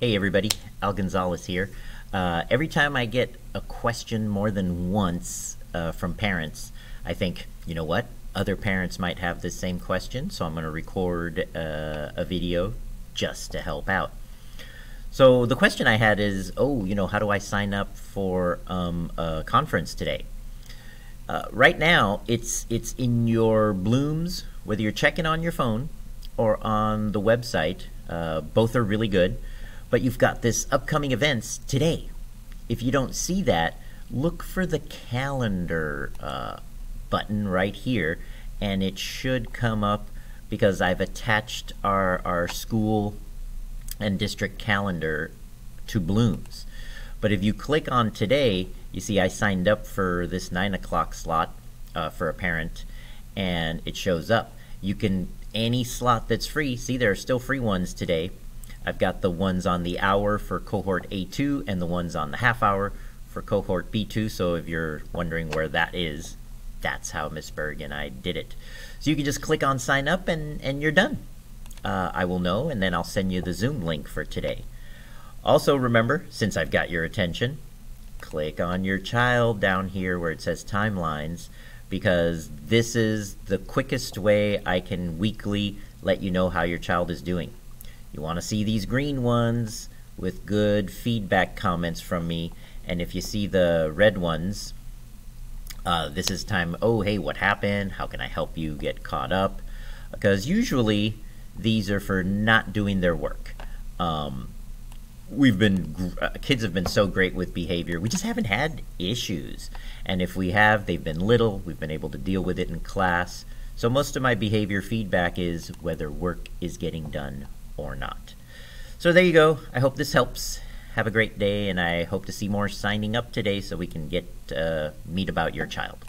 Hey everybody, Al Gonzalez here. Uh, every time I get a question more than once uh, from parents, I think, you know what? Other parents might have the same question, so I'm going to record uh, a video just to help out. So the question I had is, oh, you know, how do I sign up for um, a conference today? Uh, right now, it's it's in your Bloomz, whether you're checking on your phone or on the website. Uh, both are really good, but you've got this upcoming events today. If you don't see that, look for the calendar uh, button right here, and it should come up because I've attached our our school and district calendar to Bloomz. But if you click on today, you see I signed up for this 9 o'clock slot uh, for a parent, and it shows up. You can, any slot that's free, see there are still free ones today. I've got the ones on the hour for cohort A2 and the ones on the half hour for cohort B2, so if you're wondering where that is, that's how Miss Berg and I did it. So you can just click on sign up and, and you're done uh, I will know, and then I'll send you the Zoom link for today. Also, remember, since I've got your attention, click on your child down here where it says timelines because this is the quickest way I can weekly let you know how your child is doing. You want to see these green ones with good feedback comments from me, and if you see the red ones, uh, this is time, oh, hey, what happened? How can I help you get caught up? Because usually these are for not doing their work. Um, we've been uh, kids have been so great with behavior. We just haven't had issues, and if we have, they've been little. We've been able to deal with it in class. So most of my behavior feedback is whether work is getting done or not. So there you go. I hope this helps. Have a great day, and I hope to see more signing up today so we can get uh, meet about your child.